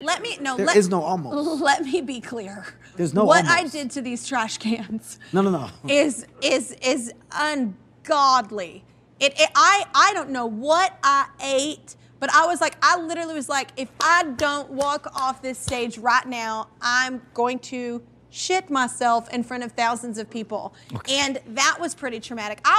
Let me no. There let, is no almost. Let me be clear. There's no What I did to these trash cans. No, no, no. Is is is ungodly. It, it I I don't know what I ate, but I was like I literally was like if I don't walk off this stage right now, I'm going to shit myself in front of thousands of people, and that was pretty traumatic. I